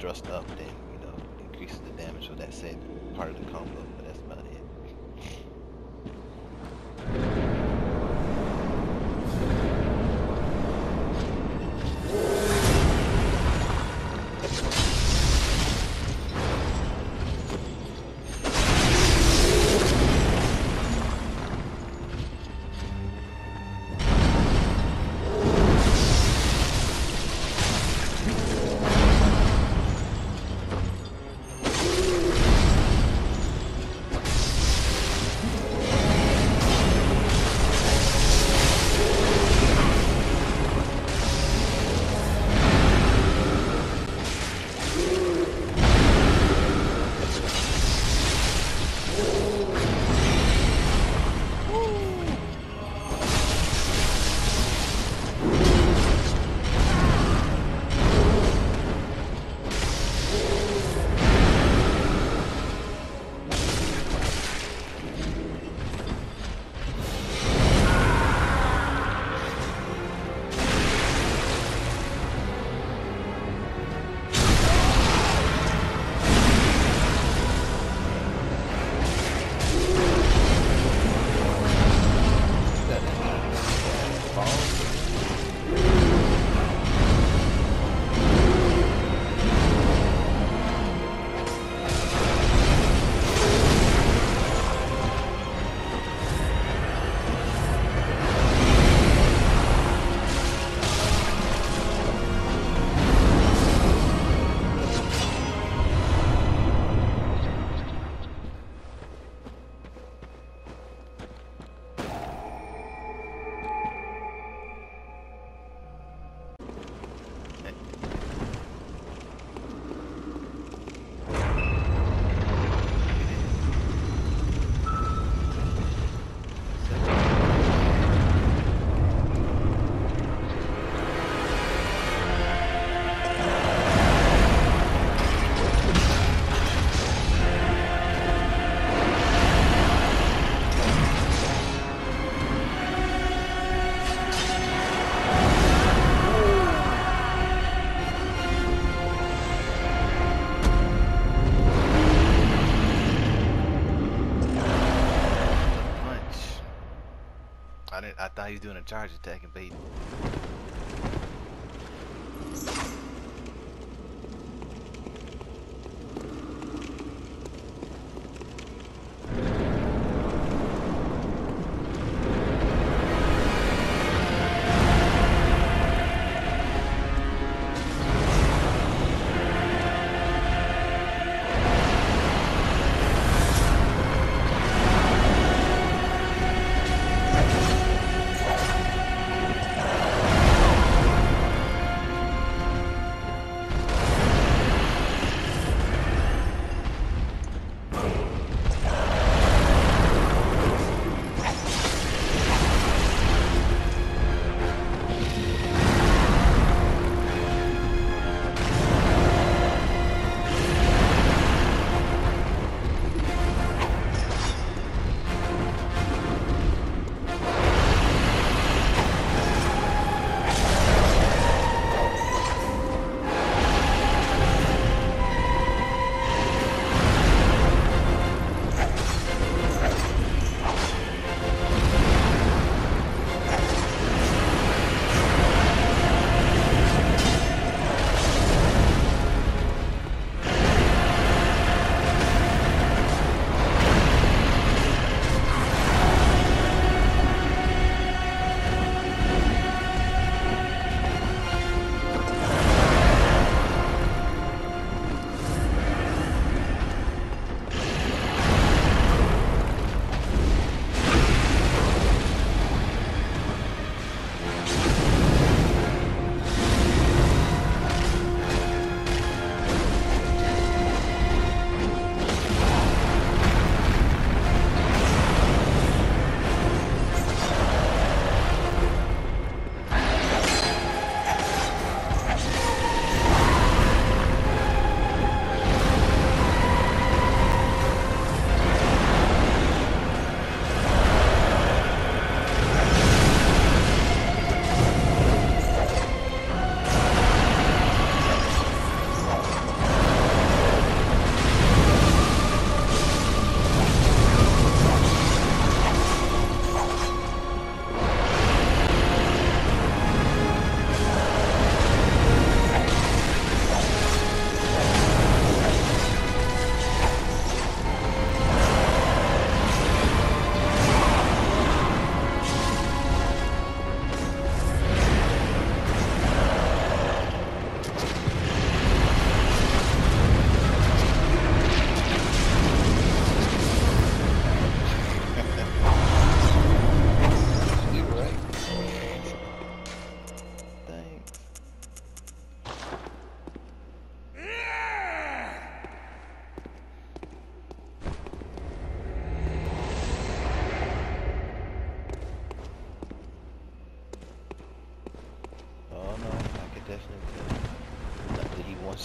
thrust up, then you know increases the damage with that set part of the combo. But that's about it. Thought he was doing a charge attack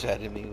at me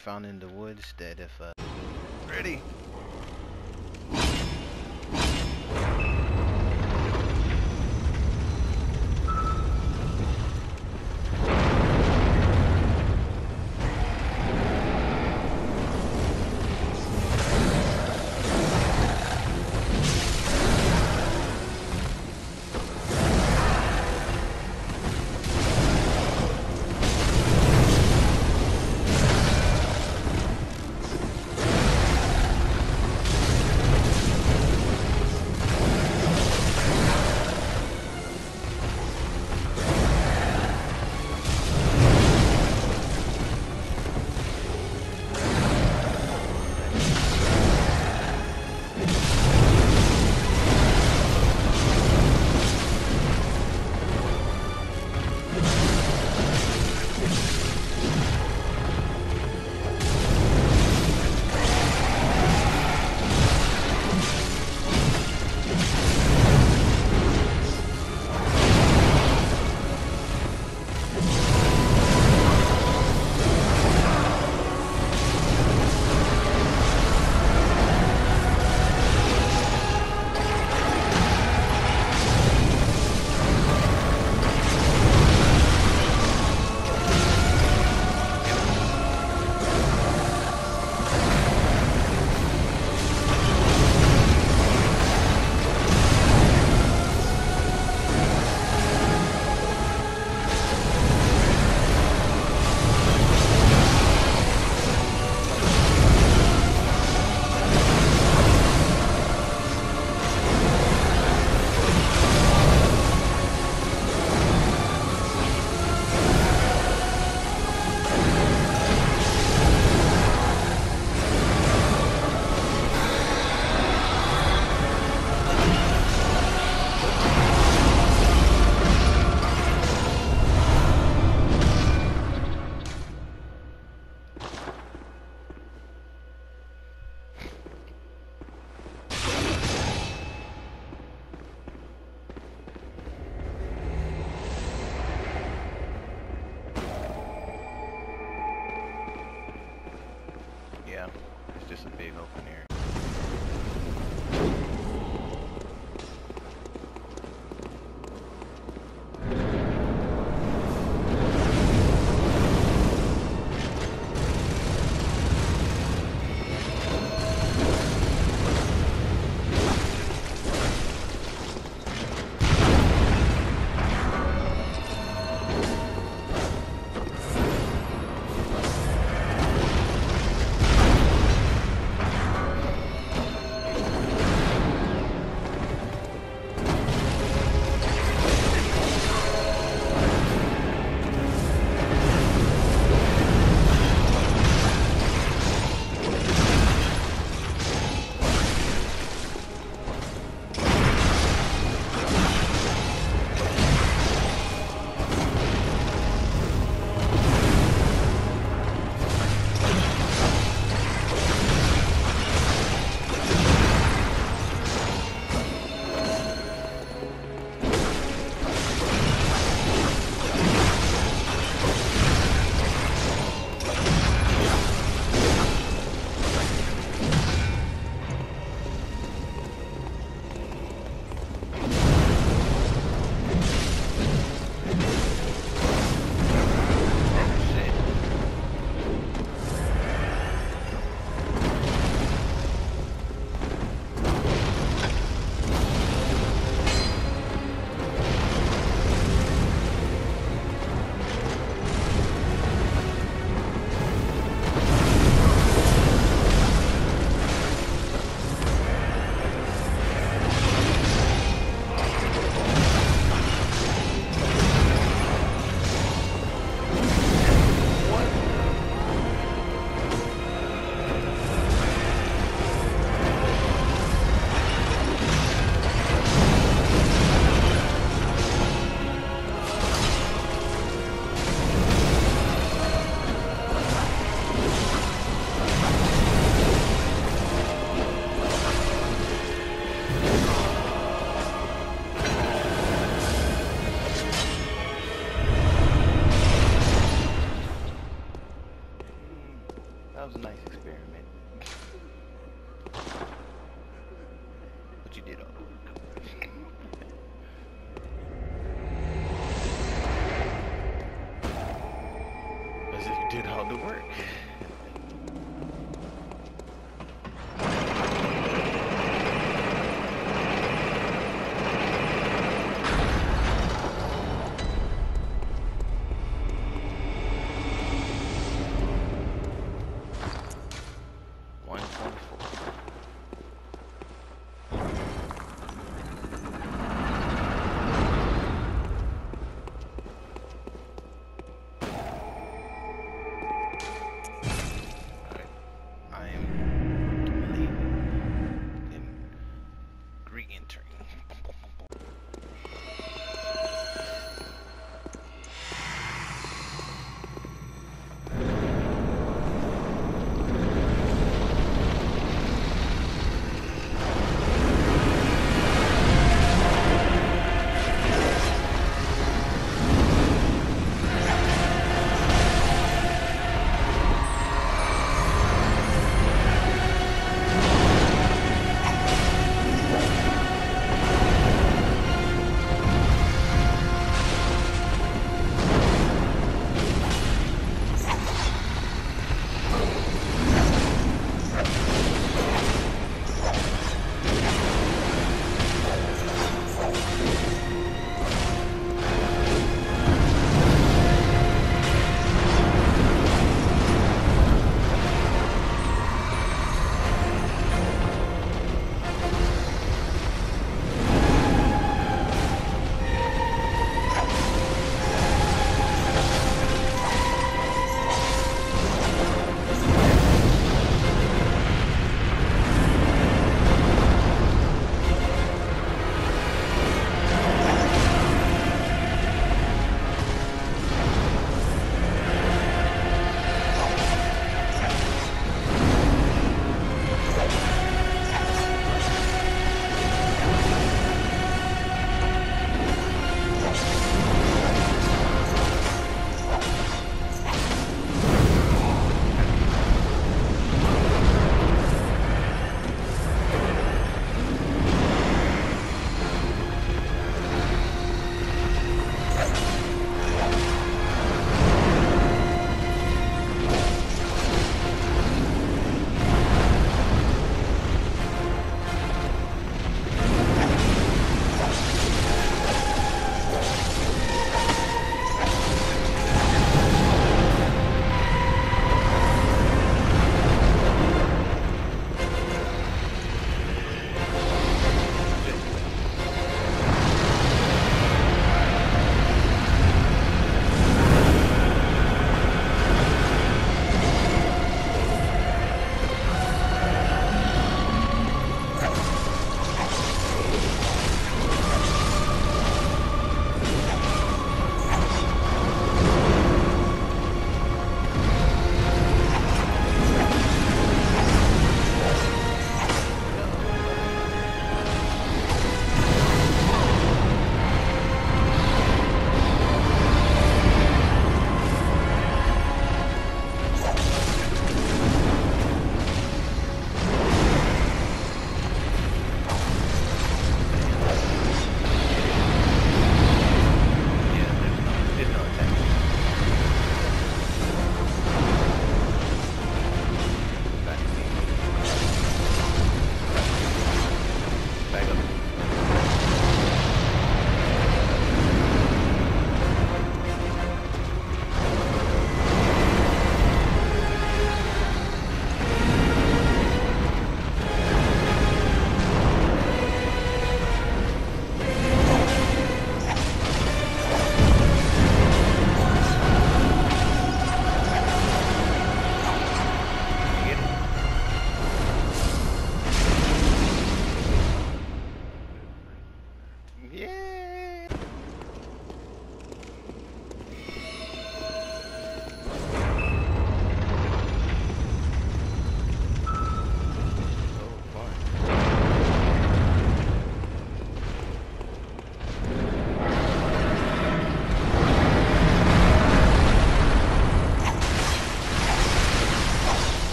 found in the woods that if uh ready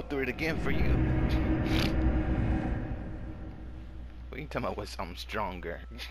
go through it again for you. What are you talking about? Was I'm stronger?